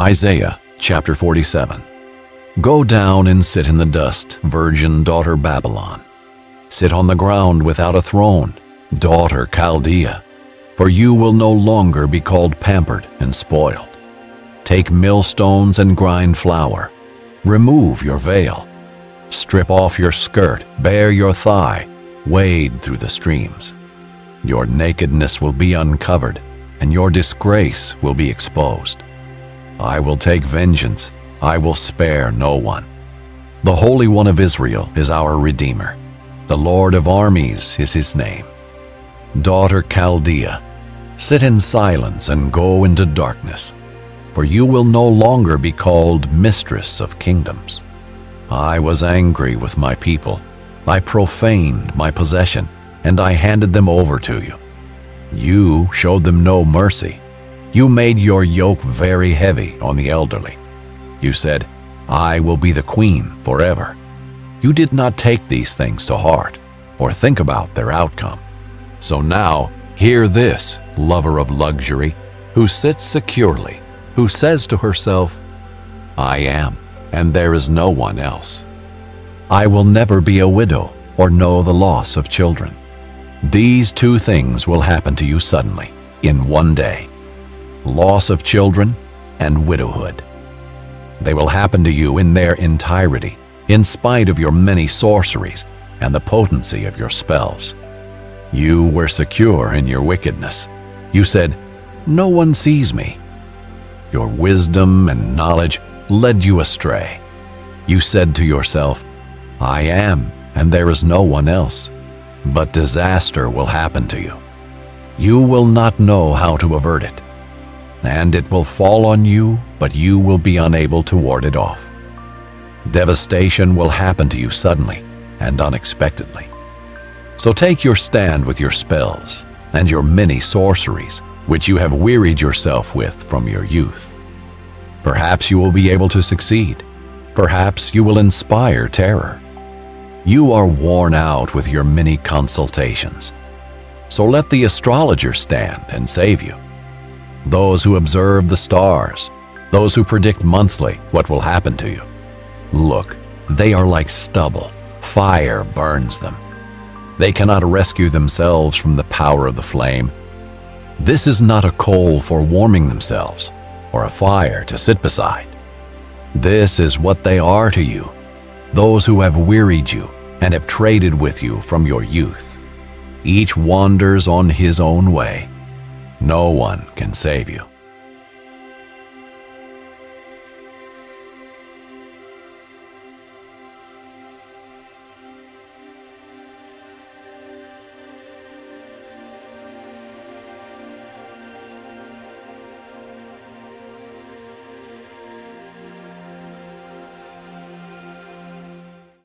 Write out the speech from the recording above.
Isaiah chapter 47. Go down and sit in the dust, virgin daughter Babylon. Sit on the ground without a throne, daughter Chaldea, for you will no longer be called pampered and spoiled. Take millstones and grind flour. Remove your veil. Strip off your skirt, bare your thigh, wade through the streams. Your nakedness will be uncovered, and your disgrace will be exposed. I will take vengeance, I will spare no one. The Holy One of Israel is our Redeemer. The Lord of armies is his name. Daughter Chaldea, sit in silence and go into darkness, for you will no longer be called mistress of kingdoms. I was angry with my people. I profaned my possession, and I handed them over to you. You showed them no mercy. You made your yoke very heavy on the elderly. You said, I will be the queen forever. You did not take these things to heart or think about their outcome. So now, hear this, lover of luxury, who sits securely, who says to herself, I am, and there is no one else. I will never be a widow or know the loss of children. These two things will happen to you suddenly, in one day loss of children, and widowhood. They will happen to you in their entirety, in spite of your many sorceries and the potency of your spells. You were secure in your wickedness. You said, No one sees me. Your wisdom and knowledge led you astray. You said to yourself, I am, and there is no one else. But disaster will happen to you. You will not know how to avert it and it will fall on you, but you will be unable to ward it off. Devastation will happen to you suddenly and unexpectedly. So take your stand with your spells and your many sorceries, which you have wearied yourself with from your youth. Perhaps you will be able to succeed. Perhaps you will inspire terror. You are worn out with your many consultations. So let the astrologer stand and save you those who observe the stars, those who predict monthly what will happen to you. Look, they are like stubble. Fire burns them. They cannot rescue themselves from the power of the flame. This is not a coal for warming themselves, or a fire to sit beside. This is what they are to you, those who have wearied you and have traded with you from your youth. Each wanders on his own way no one can save you.